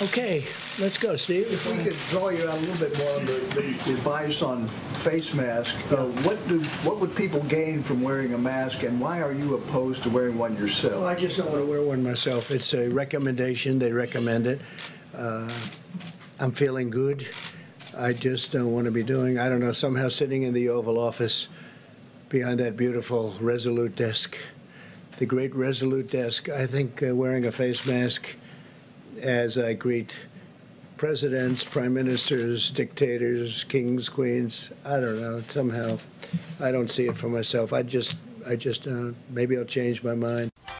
Okay, let's go, Steve. If we could draw you out a little bit more on the the advice on face mask, uh, what do, what would people gain from wearing a mask, and why are you opposed to wearing one Well, yourself? I just don't want to wear one myself. It's a recommendation. They recommend it. Uh, I'm feeling good. I just don't want to be doing, I don't know, somehow sitting in the Oval Office behind that beautiful Resolute desk, the great Resolute desk. I think uh, wearing a face mask as I greet presidents, prime ministers, dictators, kings, queens, I don't know, somehow I don't see it for myself. I just, I just, uh, maybe I'll change my mind.